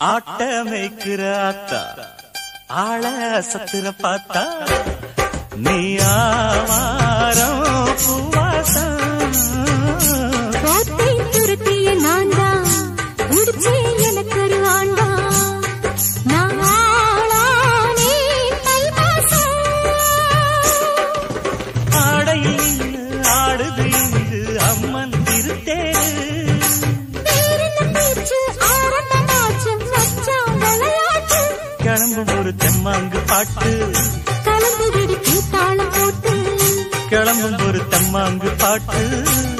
ஆட்ட மேய்க்கிற ஆத்தா ஆள சத்துர பார்த்தா நீ ஆவாரம் பூவாசம் கோட்டை துருத்திய நான் தான் முடிச்சே எனக்கு ஒரு ஆண்டா நான் ஆளானே தை மாசம் ஆடையில் நின்னு ஆடுது இங்கு அம்மன் திருத்தேரு கிளம்பும் ஒரு தெம்மாங்கு பாட்டு. கலந்து விடுக்கு தாளம் போட்டு. கிளம்பும் ஒரு தெம்மாங்கு பாட்டு.